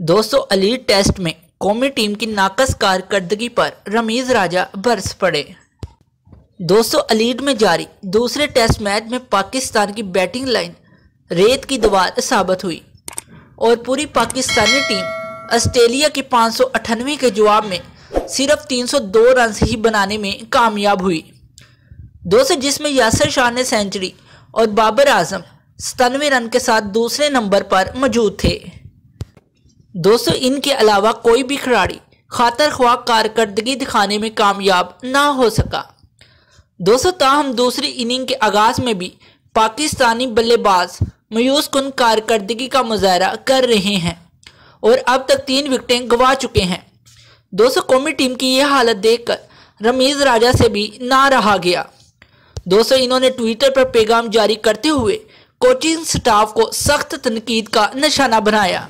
दोस्तों अली टेस्ट में कौमी टीम की नाकस कारकर्दगी पर रमीज राजा बरस पड़े। दोस्तों अलीड में जारी दूसरे टेस्ट मैच में पाकिस्तान की बैटिंग लाइन रेत की दीवार साबित हुई और पूरी पाकिस्तानी टीम ऑस्ट्रेलिया की पाँच सौ अठानवे के जवाब में सिर्फ़ 302 रन ही बनाने में कामयाब हुई। दोस्तों, जिसमें यासर शाह ने सेंचुरी और बाबर आज़म सतानवे रन के साथ दूसरे नंबर पर मौजूद थे। दोस्तों, इनके अलावा कोई भी खिलाड़ी खातर ख्वाह कारकर्दगी दिखाने में कामयाब ना हो सका। दोस्तों, ताहम दूसरी इनिंग के आगाज़ में भी पाकिस्तानी बल्लेबाज मयूस कन कारकर्दगी का मुजाहरा कर रहे हैं और अब तक तीन विकटें गंवा चुके हैं। दोस्तों, कौमी टीम की यह हालत देखकर रमीज राजा से भी ना रहा गया। दोस्तों, इन्होंने ट्विटर पर पैगाम जारी करते हुए कोचिंग स्टाफ को सख्त तनकीद का निशाना बनाया।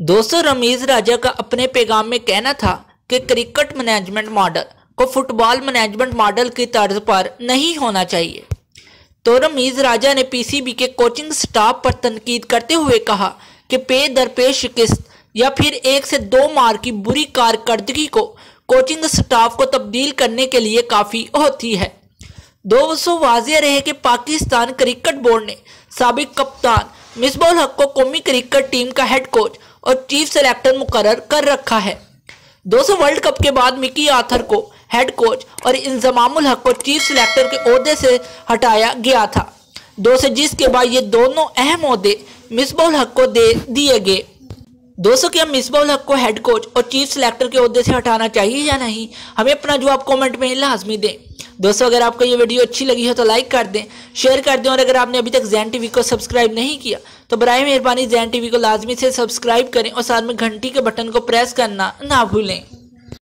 दोस्तों, रमीज राजा का अपने पैगाम में कहना था कि क्रिकेट मैनेजमेंट मॉडल को फुटबॉल मैनेजमेंट मॉडल की तर्ज पर नहीं होना चाहिए। तो रमीज राजा ने पीसीबी के कोचिंग स्टाफ पर तनकीद करते हुए कहा कि पे दर पे शिकस्त या फिर एक से दो मार की बुरी कारकर्दगी को कोचिंग स्टाफ को तब्दील करने के लिए काफ़ी होती है। दो दोस्तों, वाजिया रहे कि पाकिस्तान क्रिकेट बोर्ड ने सबक कप्तान मिसबुल हक को कौमी क्रिकेट टीम का हेड कोच और चीफ सेलेक्टर मुकर कर रखा है। दोस्तों वर्ल्ड कप के बाद मिकी आथर को हेड कोच और इंजमामुल हक को चीफ सेलेक्टर के अहदे से हटाया गया था। दोस्तों जिसके बाद ये दोनों अहम अहदे मिसबुल हक को दे दिए गए। दोस्तों क्या मिसबाउल हक को हेड कोच और चीफ सेलेक्टर के अहदे से हटाना चाहिए या नहीं, हमें अपना जवाब कमेंट में लाजमी दें। दोस्तों, अगर आपको ये वीडियो अच्छी लगी हो तो लाइक कर दें शेयर कर दें, और अगर आपने अभी तक जैन टीवी को सब्सक्राइब नहीं किया तो बर मेहरबानी जैन टीवी को लाजमी से सब्सक्राइब करें और साथ में घंटी के बटन को प्रेस करना ना भूलें।